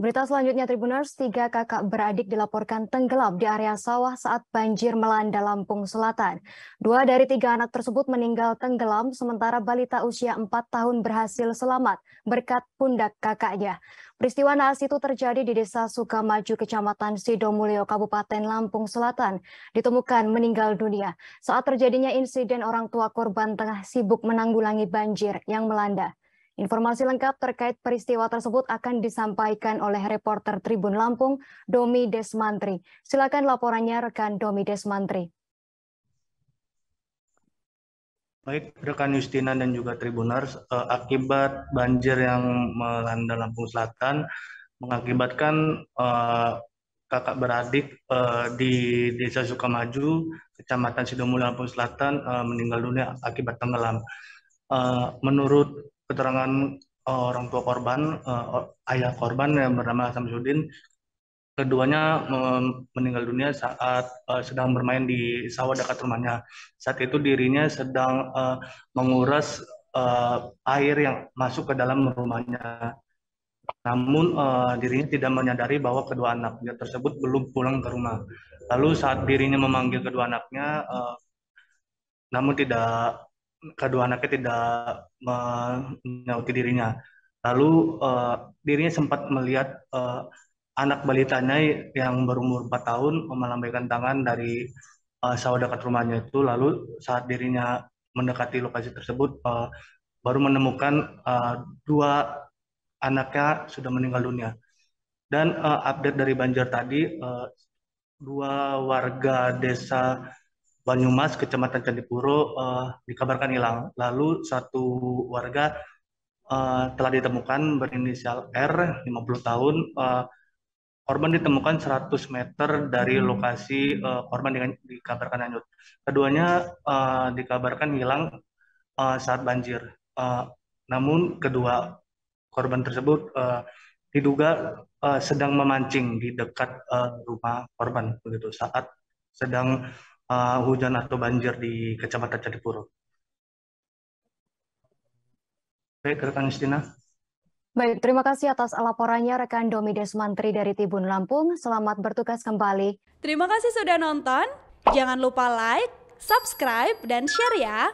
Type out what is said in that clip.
Berita selanjutnya Tribuners, tiga kakak beradik dilaporkan tenggelam di area sawah saat banjir melanda Lampung Selatan. Dua dari tiga anak tersebut meninggal tenggelam, sementara balita usia empat tahun berhasil selamat berkat pundak kakaknya. Peristiwa naas itu terjadi di Desa Sukamaju, Kecamatan Sidomulyo, Kabupaten Lampung Selatan. Ditemukan meninggal dunia saat terjadinya insiden orang tua korban tengah sibuk menanggulangi banjir yang melanda. Informasi lengkap terkait peristiwa tersebut akan disampaikan oleh reporter Tribun Lampung, Domi Desmantri. Silakan laporannya rekan Domi Desmantri. Baik, rekan Justina dan juga Tribuners, eh, akibat banjir yang melanda Lampung Selatan mengakibatkan eh, kakak beradik eh, di Desa Sukamaju, Kecamatan Sidomulyo, Lampung Selatan eh, meninggal dunia akibat tenggelam. Eh, menurut keterangan uh, orang tua korban, uh, ayah korban yang bernama Samsudin, keduanya meninggal dunia saat uh, sedang bermain di sawah dekat rumahnya. Saat itu dirinya sedang uh, menguras uh, air yang masuk ke dalam rumahnya. Namun uh, dirinya tidak menyadari bahwa kedua anaknya tersebut belum pulang ke rumah. Lalu saat dirinya memanggil kedua anaknya, uh, namun tidak kedua anaknya tidak menyauti dirinya. Lalu uh, dirinya sempat melihat uh, anak balitanya yang berumur 4 tahun melambaikan tangan dari uh, sawah dekat rumahnya itu. Lalu saat dirinya mendekati lokasi tersebut, uh, baru menemukan uh, dua anaknya sudah meninggal dunia. Dan uh, update dari banjir tadi, uh, dua warga desa Banyumas, Kecamatan Candipuro uh, dikabarkan hilang. Lalu satu warga uh, telah ditemukan berinisial R, 50 tahun. Uh, korban ditemukan 100 meter dari hmm. lokasi uh, korban dengan dikabarkan hanyut. Keduanya uh, dikabarkan hilang uh, saat banjir. Uh, namun kedua korban tersebut uh, diduga uh, sedang memancing di dekat uh, rumah korban begitu saat sedang uh, hujan atau banjir di Kecamatan Candipuro. Baik, rekan Justina. Baik, terima kasih atas laporannya rekan Domi Desmantri dari Tibun Lampung. Selamat bertugas kembali. Terima kasih sudah nonton. Jangan lupa like, subscribe, dan share ya.